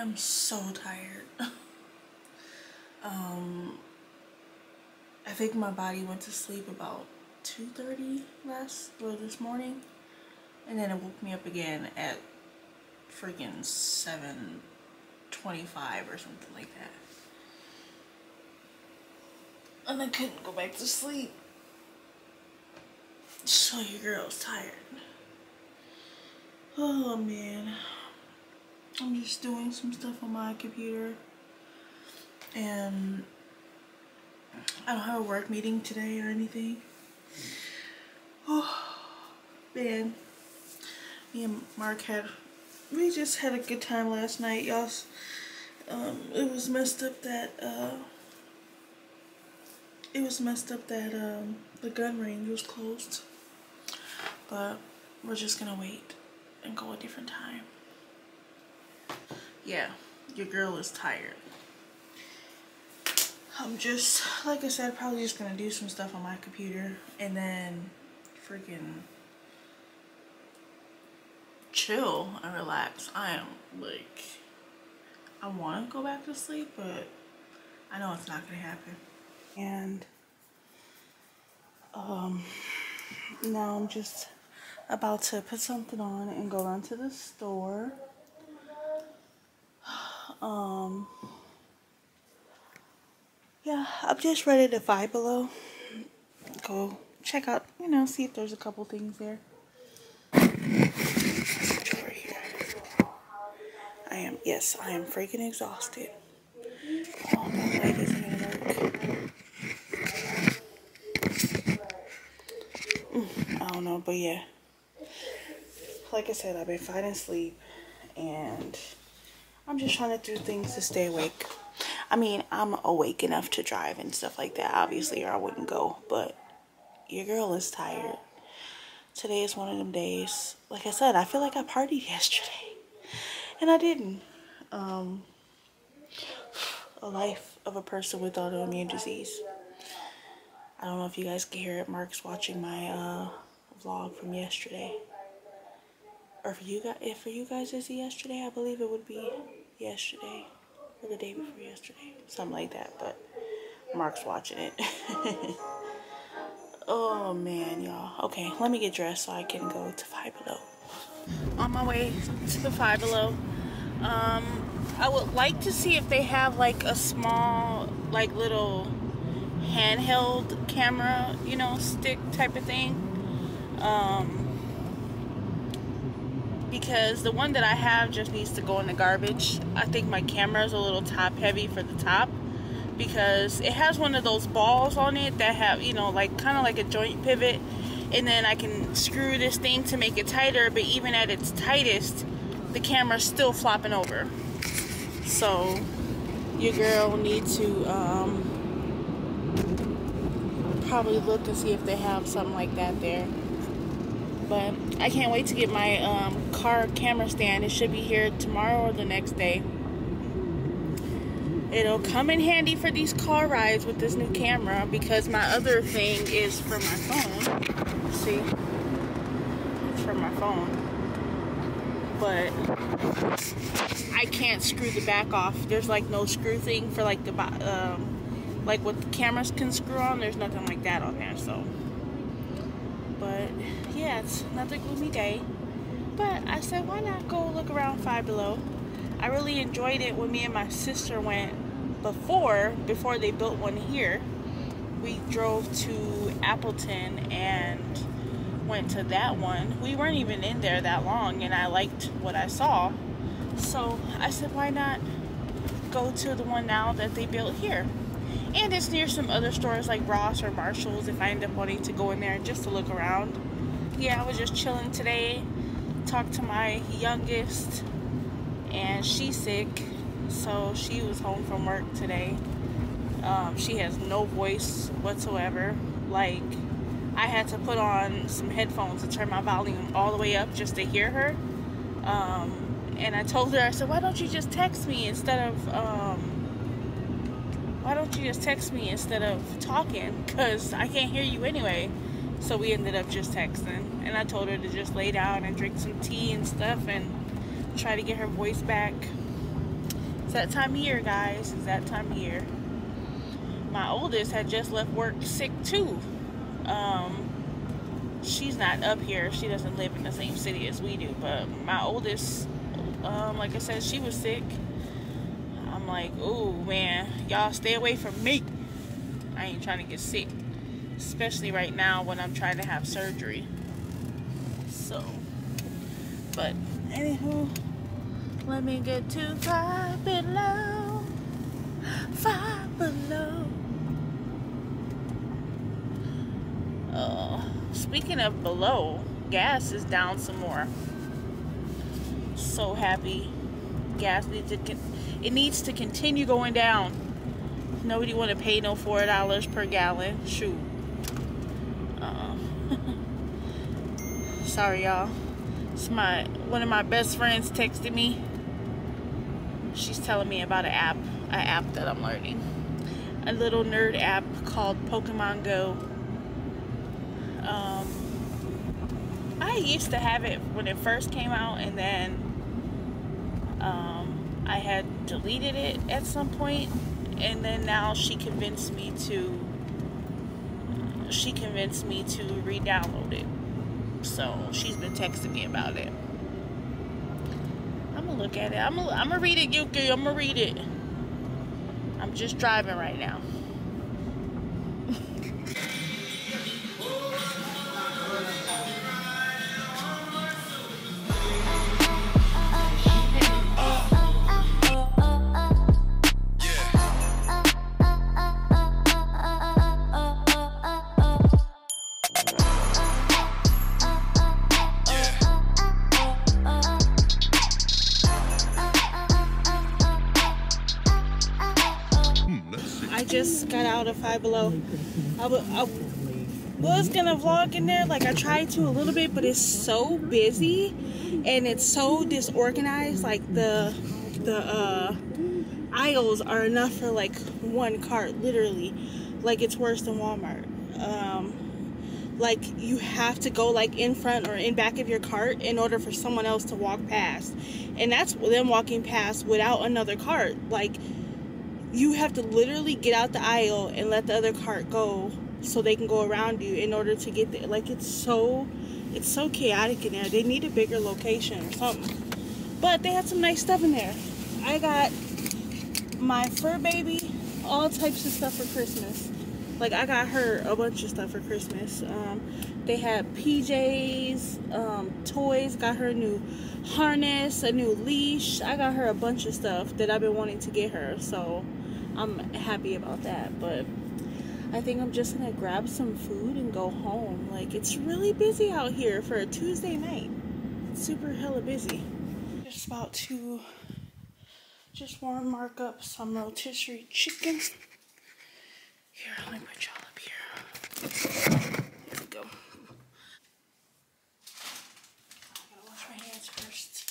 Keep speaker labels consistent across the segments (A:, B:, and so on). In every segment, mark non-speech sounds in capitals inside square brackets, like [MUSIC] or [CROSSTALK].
A: am so tired. [LAUGHS] um, I think my body went to sleep about 2.30 last, this morning. And then it woke me up again at freaking 7.25 or something like that. And I couldn't go back to sleep. So your girl's tired. Oh man. I'm just doing some stuff on my computer. And I don't have a work meeting today or anything. [SIGHS] Oh man. Me and Mark had we just had a good time last night, y'all. Um, it was messed up that uh it was messed up that um the gun range was closed. But we're just gonna wait and go a different time. Yeah, your girl is tired. I'm just, like I said, probably just gonna do some stuff on my computer and then freaking chill and relax. I am like, I want to go back to sleep, but I know it's not gonna happen. And um, now I'm just about to put something on and go run to the store. Um, yeah, I'm just ready to Five Below. Go check out, you know, see if there's a couple things there. I am, yes, I am freaking exhausted. Mm, I don't know, but yeah like I said, I've been fighting sleep and I'm just trying to do things to stay awake. I mean, I'm awake enough to drive and stuff like that, obviously, or I wouldn't go, but your girl is tired. Today is one of them days. Like I said, I feel like I partied [LAUGHS] yesterday and I didn't. Um, a life of a person with autoimmune disease. I don't know if you guys can hear it. Mark's watching my uh, vlog from yesterday or for you guys, if for you guys is yesterday, I believe it would be yesterday or the day before yesterday, something like that. But Mark's watching it. [LAUGHS] oh man, y'all. Okay, let me get dressed so I can go to Five Below. On my way to the Five Below. Um, I would like to see if they have like a small, like little handheld camera, you know, stick type of thing. Um, because the one that I have just needs to go in the garbage. I think my camera is a little top heavy for the top because it has one of those balls on it that have, you know, like kind of like a joint pivot and then I can screw this thing to make it tighter but even at its tightest the camera's still flopping over. So your girl will need to um, probably look and see if they have something like that there. But I can't wait to get my um, car camera stand. It should be here tomorrow or the next day. It'll come in handy for these car rides with this new camera because my other thing is for my phone. See? It's for my phone. But I can't screw the back off. There's like no screw thing for like the um, like what the cameras can screw on. There's nothing like that on there, so but yeah, it's another gloomy day. But I said, why not go look around Five Below? I really enjoyed it when me and my sister went before, before they built one here. We drove to Appleton and went to that one. We weren't even in there that long and I liked what I saw. So I said, why not go to the one now that they built here? And it's near some other stores like Ross or Marshall's if I end up wanting to go in there just to look around. Yeah, I was just chilling today. Talked to my youngest and she's sick. So she was home from work today. Um, she has no voice whatsoever. Like, I had to put on some headphones to turn my volume all the way up just to hear her. Um, and I told her, I said, why don't you just text me instead of um, why don't you just text me instead of talking? Because I can't hear you anyway. So we ended up just texting. And I told her to just lay down and drink some tea and stuff and try to get her voice back. It's that time of year, guys. It's that time of year. My oldest had just left work sick too. Um, she's not up here. She doesn't live in the same city as we do. But my oldest, um, like I said, she was sick. Like, oh man, y'all stay away from me. I ain't trying to get sick, especially right now when I'm trying to have surgery. So, but anywho, let me get to five below, five below. Uh, speaking of below, gas is down some more. So happy. Gas needs to it needs to continue going down. Nobody want to pay no four dollars per gallon. Shoot. Uh, [LAUGHS] sorry, y'all. It's my one of my best friends texted me. She's telling me about an app, an app that I'm learning, a little nerd app called Pokemon Go. Um, I used to have it when it first came out, and then um, I had deleted it at some point, and then now she convinced me to. She convinced me to re-download it. So she's been texting me about it. I'm gonna look at it. I'm gonna, I'm gonna read it, Yuki. I'm gonna read it. I'm just driving right now. Got out of Five Below. I, I was gonna vlog in there, like I tried to a little bit, but it's so busy and it's so disorganized. Like the the uh, aisles are enough for like one cart, literally. Like it's worse than Walmart. Um, like you have to go like in front or in back of your cart in order for someone else to walk past, and that's them walking past without another cart. Like you have to literally get out the aisle and let the other cart go so they can go around you in order to get there. Like it's so it's so chaotic in there. They need a bigger location or something. But they had some nice stuff in there. I got my fur baby all types of stuff for Christmas. Like I got her a bunch of stuff for Christmas. Um, they had PJs, um, toys, got her a new harness, a new leash. I got her a bunch of stuff that I've been wanting to get her. So I'm happy about that. But I think I'm just gonna grab some food and go home. Like it's really busy out here for a Tuesday night. It's super hella busy. Just about to just warm mark up some rotisserie chicken. Here, let me put y'all up here. There we go. I gotta wash my hands first.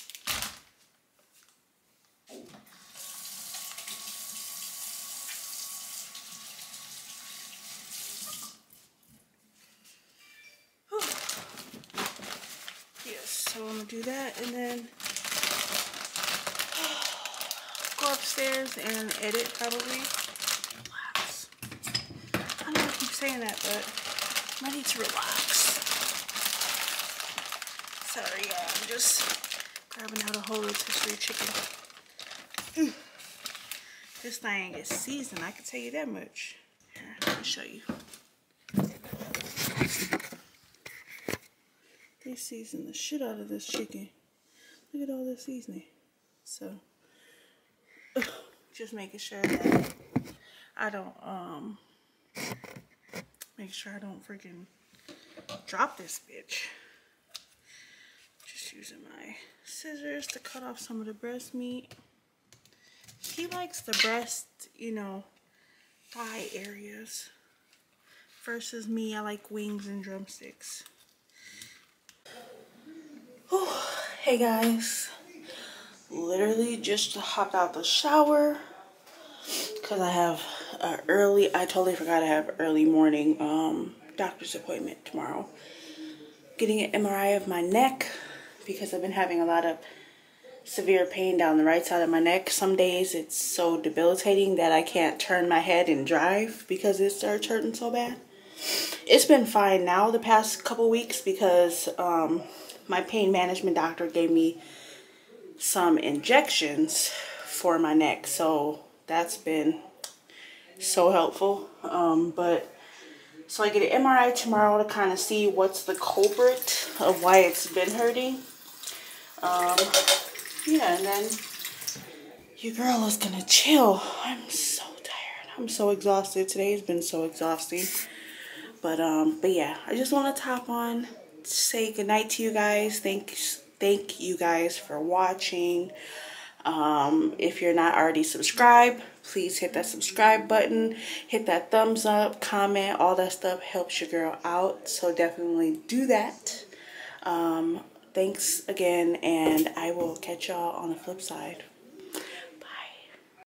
A: So Gonna do that and then [SIGHS] go upstairs and edit probably. Relax. I know I keep saying that, but I need to relax. Sorry. I'm just grabbing out a whole rotisserie chicken. This thing is seasoned, I can tell you that much. Here, let me show you. Season the shit out of this chicken. Look at all this seasoning. So, just making sure that I don't, um, make sure I don't freaking drop this bitch. Just using my scissors to cut off some of the breast meat. He likes the breast, you know, thigh areas. Versus me, I like wings and drumsticks. [SIGHS] hey guys, literally just hopped out the shower because I have a early, I totally forgot I have early morning um, doctor's appointment tomorrow. Getting an MRI of my neck because I've been having a lot of severe pain down the right side of my neck. Some days it's so debilitating that I can't turn my head and drive because it starts hurting so bad. It's been fine now the past couple weeks because um, my pain management doctor gave me some injections for my neck. So that's been so helpful. Um, but so I get an MRI tomorrow to kind of see what's the culprit of why it's been hurting. Um, yeah, and then your girl is gonna chill. I'm so tired. I'm so exhausted. Today has been so exhausting. But um, but yeah, I just want to top on, say goodnight to you guys. Thanks, thank you guys for watching. Um, if you're not already subscribed, please hit that subscribe button, hit that thumbs up, comment, all that stuff helps your girl out. So definitely do that. Um, thanks again, and I will catch y'all on the flip side.